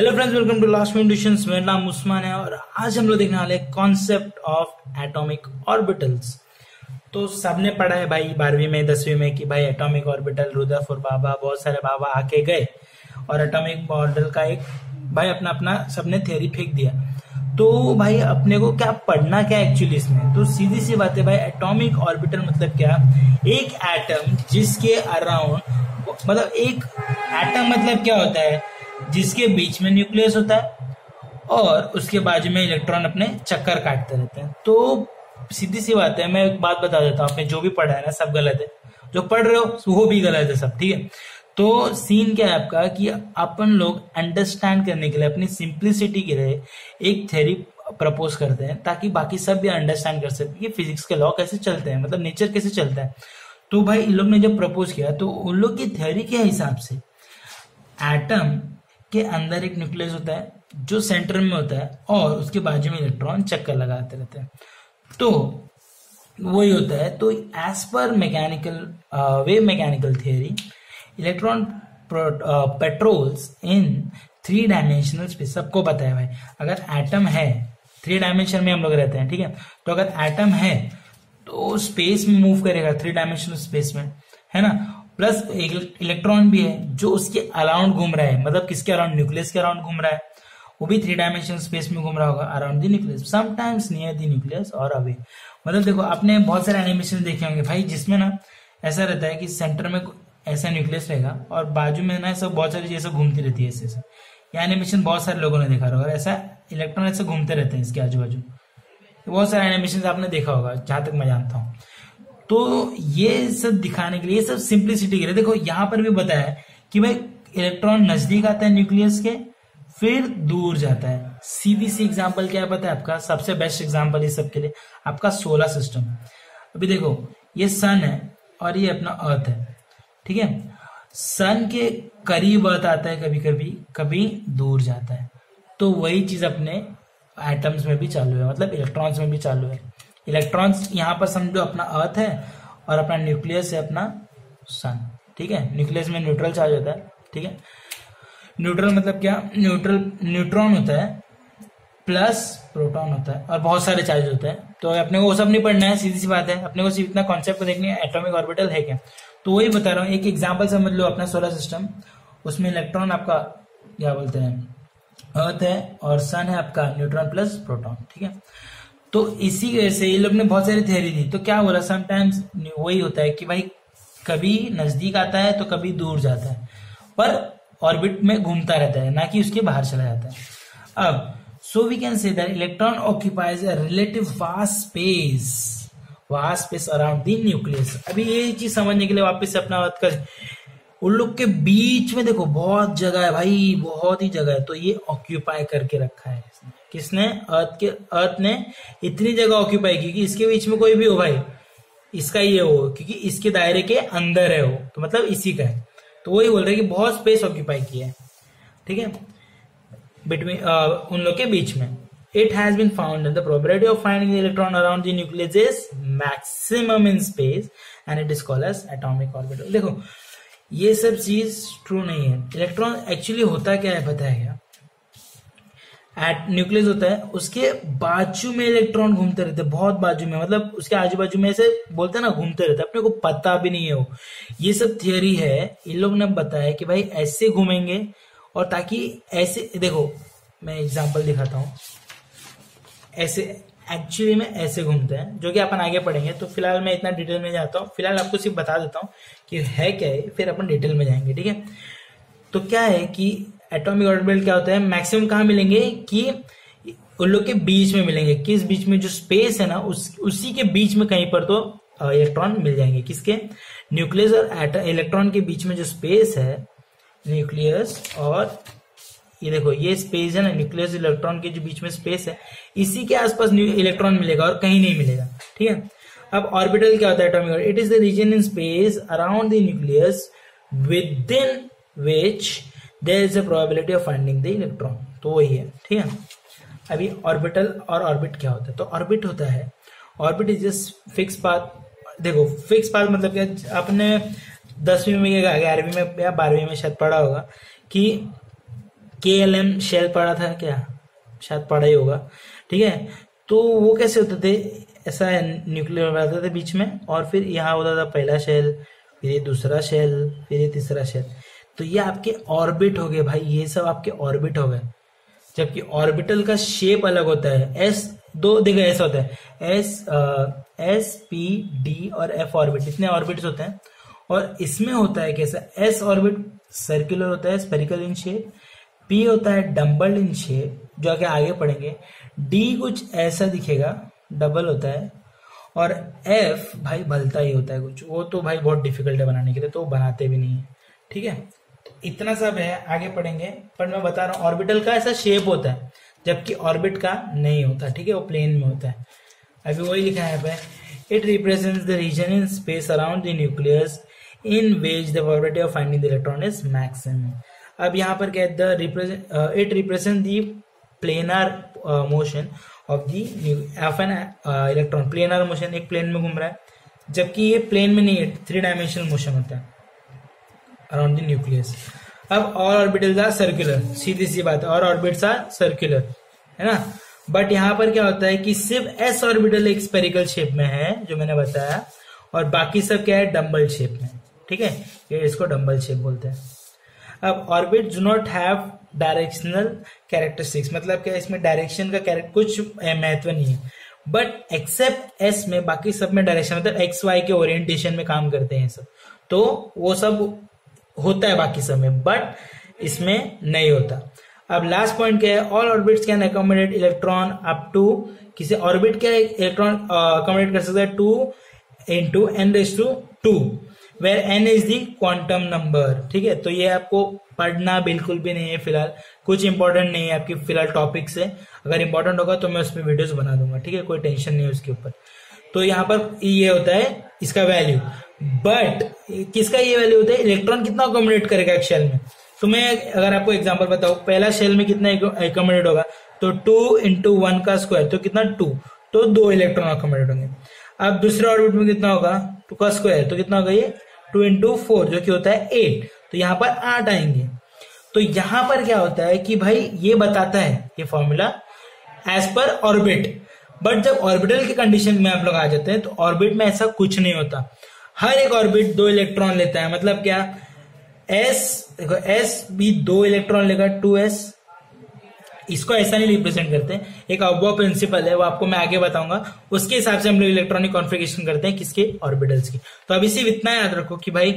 Hello friends welcome to last मेरा नाम उस्मान है और आज हम लोग देखने वाले कॉन्सेप्ट ऑफ़ एटॉमिक ऑर्बिटल्स तो सबने पढ़ा है भाई बारहवीं में, दसवीं में कि भाई एटॉमिक ऑर्बिटल रुदरफोर्ड बाबा बहुत सारे बाबा आके गए और एटॉमिक ऑर्बिटल का एक भाई अपना अपना सबने थ्योरी फेंक दिया। तो भाई अपने को क्या पढ़ना क्या एक्चुअली इसमें? तो सीधी सी बात है भाई एटॉमिक ऑर्बिटल मतलब क्या? एक एटम जिसके अराउंड मतलब एक एटम मतलब क्या होता है? जिसके बीच में न्यूक्लियस होता है और उसके बाजू में इलेक्ट्रॉन अपने चक्कर काटते रहते हैं। तो सीधी सी बात है, मैं एक बात बता देता हूँ, आपने जो भी पढ़ा है ना, सब गलत है। जो पढ़ रहे हो, वो भी गलत है सब, ठीक है? तो सीन क्या है आपका कि अपन लोग अंडरस्टैंड करने के लिए, अपनी सिंप्लिसिटी के लिए एक थ्योरी प्रपोज करते हैं, ताकि बाकी सब भी अंडरस्टैंड कर सके कि फिजिक्स के लॉ कैसे चलते हैं मतलब नेचर कैसे चलता है। तो भाई, इन लोग ने जब प्रपोज किया तो उन लोग की थ्योरी के हिसाब से? एटम के अंदर एक न्यूक्लियस होता है, जो सेंटर में होता है, और उसके बाजू में इलेक्ट्रॉन चक्कर लगाते रहते हैं। तो वही होता है। तो as per mechanical wave mechanical theory electron patrols in three dimensional space सबको पता है भाई। अगर एटम है थ्री डायमेंशन में हम लोग रहते हैं, ठीक है? तो अगर एटम है तो स्पेस में मूव करेगा थ्री डायमेंशनल स्पेस में, है ना? प्लस एक इलेक्ट्रॉन भी है जो उसके अराउंड घूम रहा है। मतलब किसके अराउंड? न्यूक्लियस के अराउंड घूम रहा है। वो भी थ्री डायमेंशनल स्पेस में घूम रहा होगा। Around the nucleus sometimes near the nucleus और अवे मतलब देखो, आपने बहुत सारे एनिमेशन देखे होंगे भाई, जिसमें ना ऐसा रहता है कि सेंटर में ऐसा न्यूक्लियस रहेगा और बाजू में ना सब बहुत सारी चीज़ें घूमती रहती है ऐसे ऐसे। ये एनिमेशन बहुत सारे लोगों ने देखा होगा। ऐसा इलेक्ट्रॉन ऐसे घूमते रहते हैं इसके आजू बाजू बहुत सारे एनिमेशन आपने देखा होगा, जहाँ तक मैं जानता हूँ। तो ये सब दिखाने के लिए, ये सब सिंप्लिसिटी के लिए, देखो, यहाँ पर भी बताया कि भाई इलेक्ट्रॉन नज़दीक आता है न्यूक्लियस के, फिर दूर जाता है। सीधी सी एग्ज़ाम्पल क्या पता है आपका? सबसे बेस्ट एग्ज़ाम्पल इस सब के लिए, आपका सोलर सिस्टम अभी देखो, ये सन है और ये अपना अर्थ है, ठीक है? सन के करीब अर्थ आता है कभी कभी कभी दूर जाता है। तो वही चीज़ अपने एटम्स में भी चालू है मतलब इलेक्ट्रॉन्स में भी चालू है। इलेक्ट्रॉन्स यहाँ पर समझो अपना अर्थ है और अपना न्यूक्लियस है अपना सन, ठीक है? न्यूक्लियस में न्यूट्रल चार्ज होता है, ठीक है? न्यूट्रल मतलब क्या? न्यूट्रल, न्यूट्रॉन होता है, प्लस प्रोटॉन होता है, और बहुत सारे चार्ज होते हैं। तो अपने को वो सब नहीं पढ़ना है सीधी सी बात है। अपने को सिर्फ़ इतना कॉन्सेप्ट देखनी है एटॉमिक ऑर्बिटल है क्या? तो वही बता रहा हूँ, एक एग्ज़ाम्पल समझ लो अपना सोलर सिस्टम उसमें इलेक्ट्रॉन आपका क्या बोलते हैं? अर्थ है और सन है आपका न्यूट्रॉन प्लस प्रोटॉन ठीक है? तो इसी से ये लोग ने बहुत सारी थ्योरी दी। तो क्या बोला समटाइम्स वही होता है कि भाई, कभी नज़दीक आता है तो कभी दूर जाता है, पर ऑर्बिट में घूमता रहता है, ना कि उसके बाहर चला जाता है। अब so we can say that electron occupies a relative vast space vast space around the nucleus अभी ये चीज़ समझने के लिए वापस से अपना बात कर। उन लोग के बीच में देखो, बहुत जगह है भाई, बहुत ही जगह है तो ये ऑक्यूपाई करके रखा है। किसने? अर्थ के अर्थ ने इतनी जगह ऑक्यूपाई की कि इसके बीच में कोई भी हो भाई, इसका ये हो, क्योंकि इसके दायरे के अंदर है वो। तो मतलब इसी का है। तो वही बोल रहे कि बहुत स्पेस ऑक्यूपाई किया है। ठीक है? बिटवीन उन लोग के बीच में। It has been found the probability of finding electron around the nucleus is maximum in space and it is called as atomic orbital देखो, ये सब चीज़ ट्रू नहीं है। इलेक्ट्रॉन एक्चुअली होता क्या है, पता है क्या? एट न्यूक्लियस होता है, उसके बाजू में इलेक्ट्रॉन घूमते रहते हैं, बहुत बाजू में मतलब उसके आजू बाजू में ऐसे बोलते हैं ना, घूमते रहते अपने को पता भी नहीं है वो। ये सब थियोरी है, इन लोग ने बताया कि भाई ऐसे घूमेंगे, और ताकि ऐसे, देखो, मैं एग्ज़ाम्पल दिखाता हूँ। ऐसे एक्चुअली में ऐसे घूमते हैं, जो कि अपन आगे पढ़ेंगे तो फ़िलहाल मैं इतना डिटेल में जाता हूँ। फ़िलहाल आपको सिर्फ़ बता देता हूँ कि है क्या है फिर अपन डिटेल में जाएँगे, ठीक है? तो क्या है कि एटॉमिक ऑर्बिटल क्या होता है? मैक्सिमम कहाँ मिलेंगे? कि उन लोग के बीच में मिलेंगे। किस बीच में? जो स्पेस है ना, उस, उसी के बीच में कहीं पर तो इलेक्ट्रॉन मिल जाएँगे। किसके? न्यूक्लियस और इलेक्ट्रॉन के बीच में जो स्पेस है न्यूक्लियस और, ये देखो, ये स्पेस है ना न्यूक्लियस इलेक्ट्रॉन के जो बीच में स्पेस है, इसी के आसपास इलेक्ट्रॉन मिलेगा और कहीं नहीं मिलेगा। ठीक है? अब ऑर्बिटल क्या होता है atomic it is the region in space around the nucleus within which there is a probability of finding the electron तो वही है, ठीक है? अभी ऑर्बिटल और ऑर्बिट क्या होता है? तो ऑर्बिट होता है। Orbit is just fix path देखो फिक्स पाथ मतलब क्या? आपने दसवीं में ग्यारहवीं में या बारहवीं में शायद पढ़ा होगा कि के एल एम शेल पढ़ा था क्या? शायद पढ़ा ही होगा, ठीक है? तो वो कैसे होते थे? ऐसा न्यूक्लियर रहता था बीच में और फिर यहाँ होता था पहला शेल फिर ये दूसरा शेल फिर ये तीसरा शेल तो ये आपके ऑर्बिट हो गए भाई, ये सब आपके ऑर्बिट हो गए। जबकि ऑर्बिटल का शेप अलग होता है। एस दो, देखो ऐसा होता है। एस एस पी डी और एफ़ ऑर्बिट, इतने ऑर्बिट्स होते हैं। और इसमें होता है कैसा? एस ऑर्बिट सर्कुलर होता है स्पेरिकल इन शेप पी होता है डम्बल इन शेप जो आगे आगे पढ़ेंगे। डी कुछ ऐसा दिखेगा डबल होता है। और एफ़ भाई भलता ही होता है कुछ। वो तो भाई बहुत डिफ़िकल्ट है बनाने के लिए तो बनाते भी नहीं है। ठीक है? इतना सब है, आगे पढ़ेंगे, पर मैं बता रहा हूँ ऑर्बिटल का ऐसा शेप होता है, जबकि ऑर्बिट का नहीं होता, ठीक है, वो प्लेन में होता है। अभी वही लिखा है पे it represents the region in space around the nucleus in ways the probability of finding the electron is maximum अब यहाँ पर क्या the represent it represent the planar motion of the of an electron planar motion एक plane में घूम रहा है, जबकि ये प्लेन में नहीं है थ्री डायमेंशनल मोशन होता है। अराउंड द न्यूक्लियस अब और ऑर्बिटल्स आर सर्कुलर सीधी सी बात है और ऑर्बिट्स आर सर्कुलर है ना? बट यहाँ पर क्या होता है कि सिर्फ़ एस ऑर्बिटल एक स्पेरिकल शेप में है, जो मैंने बताया, और बाकी सब क्या है? डम्बल शेप में. ठीक है? ये इसको डम्बल शेप बोलते हैं. अब orbit do not have directional characteristics मतलब क्या इसमें डायरेक्शन का कुछ महत्व नहीं है. बट एक्सेप्ट एस में, बाकी सब में डायरेक्शन मतलब एक्स वाई के ओरिएंटेशन में काम करते हैं सब. तो वो सब होता है बाकी सब में बट इसमें नहीं होता। अब लास्ट पॉइंट क्या है? All orbits can accommodate electron up to किसी ऑर्बिट क्या इलेक्ट्रॉन अकोमोडेट कर सकता है two into N raise to two where N is the quantum number ठीक है? तो ये आपको पढ़ना बिल्कुल भी नहीं है फ़िलहाल। कुछ इंपॉर्टेंट नहीं है आपकी फ़िलहाल टॉपिक से। अगर इंपॉर्टेंट होगा तो मैं उसमें वीडियोस बना दूँगा। ठीक है? कोई टेंशन नहीं है उसके ऊपर। तो यहाँ पर ये होता है इसका वैल्यू बट किसका ये वैल्यू होता है? इलेक्ट्रॉन कितना अकोमोडेट करेगा एक शेल में? तो मैं अगर आपको एग्जांपल बताऊँ, पहला शेल में कितना अकोमोडेट होगा? तो टू इंटू वन का स्क्वायर तो कितना? टू तो दो इलेक्ट्रॉन अकोमोडेट होंगे। अब दूसरे ऑर्बिट में कितना होगा? टू का स्क्वायर तो कितना होगा ये? टू इंटू फोर जो कि होता है एट तो यहाँ पर आठ आएँगे। तो यहाँ पर क्या होता है कि भाई, ये बताता है, ये formula as per orbit but जब ऑर्बिटल की कंडीशन में आप लोग आ जाते हैं तो ऑर्बिट में ऐसा कुछ नहीं होता। हर एक ऑर्बिट दो इलेक्ट्रॉन लेता है। मतलब क्या? एस देखो एस भी दो इलेक्ट्रॉन लेगा, टू एस इसको ऐसा नहीं रिप्रेजेंट करते। एक अबो प्रिंसिपल है, वो आपको मैं आगे बताऊँगा। उसके हिसाब से हम लोग इलेक्ट्रॉनिक कॉन्फ़िगरेशन करते हैं किसके? ऑर्बिटल्स की। तो अभी सिर्फ़ इतना याद रखो कि भाई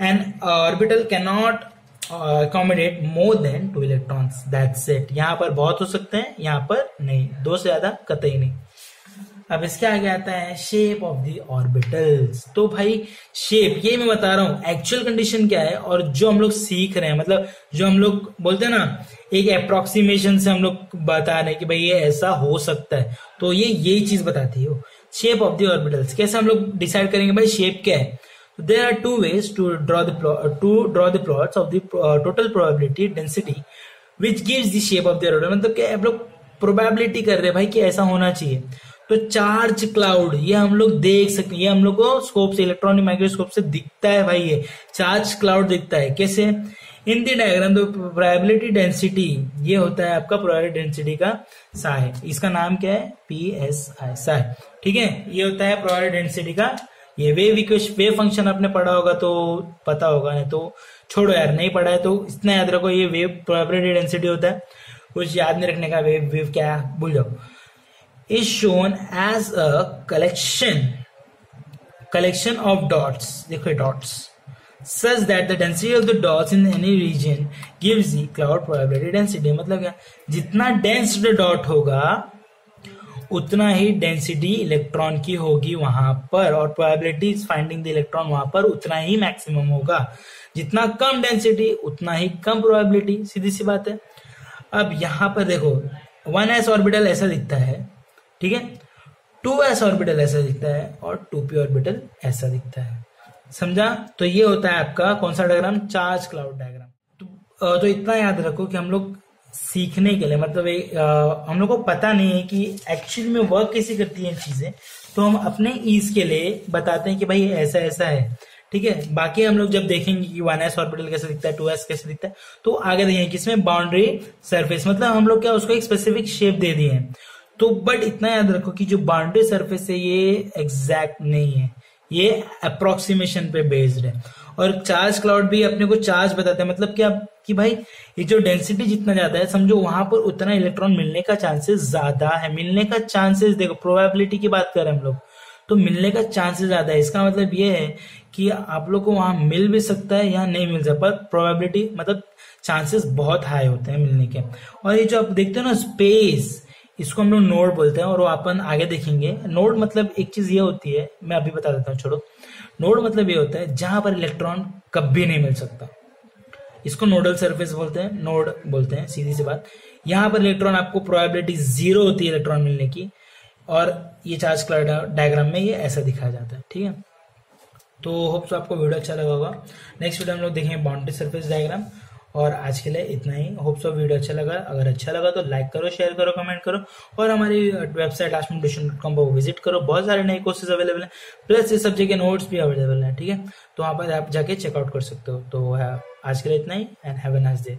an orbital can not accommodate more than two electrons that set यहाँ पर बहुत हो सकते हैं, यहाँ पर नहीं। दो से ज़्यादा कतई नहीं। अब इसके आगे आता है शेप ऑफ़ द ऑर्बिटल्स तो भाई शेप ये मैं बता रहा हूँ एक्चुअल कंडीशन क्या है और जो हम लोग सीख रहे हैं मतलब जो हम लोग बोलते हैं ना, एक अप्रोक्सीमेशन से हम लोग बता रहे हैं कि भाई ये ऐसा हो सकता है। तो ये यही चीज़ बताती है। शेप ऑफ़ द ऑर्बिटल्स कैसे हम लोग डिसाइड करेंगे भाई शेप क्या है? There are two ways to draw the to draw the plots of probability density which gives the shape of the orbital मतलब क्या हम लोग प्रोबेबिलिटी कर रहे हैं भाई कि ऐसा होना चाहिए। तो चार्ज क्लाउड ये हम लोग देख सकते हैं। ये हम लोग को स्कोप से इलेक्ट्रॉनिक माइक्रोस्कोप से दिखता है भाई ये। चार्ज क्लाउड दिखता है। कैसे? इन दी डायग्राम तो प्रोबेबिलिटी डेंसिटी ये होता है आपका प्रोबेबिलिटी डेंसिटी का साय इसका नाम क्या है? पी एस आई साय ठीक है? ये होता है प्रोबेबिलिटी डेंसिटी का। ये वेव इक्वेशन वेव फ़ंक्शन आपने पढ़ा होगा तो पता होगा, नहीं तो छोड़ो यार, नहीं पढ़ा है तो इतना याद रखो, ये वेव प्रोबेबिलिटी डेंसिटी होता है। कुछ याद नहीं रखने का वेव वेव क्या है? भूल जाओ। Is shown as a collection collection of dots देखो dots such that the density of the dots in any region gives the cloud probability density मतलब क्या जितना dense dot होगा उतना ही डेंसिटी इलेक्ट्रॉन की होगी वहाँ पर और प्रोबेबिलिटी फाइंडिंग द इलेक्ट्रॉन वहाँ पर उतना ही मैक्सिमम होगा जितना कम डेंसिटी उतना ही कम प्रोबेबिलिटी सीधी सी बात है अब यहाँ पर देखो वन एस ऑर्बिटल ऐसा दिखता है ठीक है? टू एस ऑर्बिटल ऐसा दिखता है और टू पी ऑर्बिटल ऐसा दिखता है। समझा? तो ये होता है आपका कौन सा डायग्राम चार्ज क्लाउड डायग्राम तो, तो इतना याद रखो कि हम लोग सीखने के लिए मतलब एक, आ, हम लोग को पता नहीं है कि एक्चुअली में वर्क कैसी करती है चीज़ें। तो हम अपने ईज के लिए बताते हैं कि भाई ऐसा ऐसा है। ठीक है? बाकी हम लोग जब देखेंगे कि वन एस ऑर्बिटल कैसे दिखता है टू एस कैसे दिखता है तो आगे देखेंगे किसमें बाउंड्री सरफेस मतलब हम लोग क्या उसको एक स्पेसिफिक शेप दे दिए हैं। तो बट इतना याद रखो कि जो बाउंड्री सरफेस है, ये एग्जैक्ट नहीं है। ये अप्रोक्सीमेशन पे बेस्ड है। और चार्ज क्लाउड भी अपने को चार्ज बताते हैं। मतलब क्या? कि भाई, ये जो डेंसिटी जितना ज़्यादा है, समझो वहाँ पर उतना इलेक्ट्रॉन मिलने का चांसेस ज़्यादा है। मिलने का चांसेस देखो प्रोबेबिलिटी की बात करें हम लोग तो मिलने का चांसेस ज़्यादा है। इसका मतलब ये है कि आप लोग को वहाँ मिल भी सकता है या नहीं मिल सकता, पर प्रोबेबिलिटी मतलब चांसेस बहुत हाई होते हैं मिलने के। और ये जो आप देखते हो ना स्पेस इसको हम लोग नोड बोलते हैं और वो अपन आगे देखेंगे। नोड मतलब एक चीज़ ये होती है, मैं अभी बता देता हूँ, छोड़ो। नोड मतलब ये होता है जहाँ पर इलेक्ट्रॉन कभी नहीं मिल सकता। इसको नोडल सरफेस बोलते हैं, नोड बोलते हैं, सीधी सी बात। यहाँ पर इलेक्ट्रॉन आपको प्रोबेबिलिटी ज़ीरो होती है इलेक्ट्रॉन मिलने की, और ये चार्ज क्लाउड डायग्राम में ये ऐसा दिखाया जाता है, ठीक है? तो होप सो आपको वीडियो अच्छा लगा होगा। नेक्स्ट वीडियो हम लोग देखेंगे बाउंड्री सरफेस डायग्राम और आज के लिए इतना ही। होप सो वीडियो अच्छा लगा। अगर अच्छा लगा तो लाइक करो शेयर करो कमेंट करो और हमारी वेबसाइट आशमेंटेशन कॉम पर विज़िट करो। बहुत सारे नए कोर्सेज अवेलेबल हैं। प्लस इस सब्जेक्ट के नोट्स भी अवेलेबल हैं, ठीक है? तो वहाँ पर आप जाके चेकआउट कर सकते हो। तो आज के लिए इतना ही and have a nice day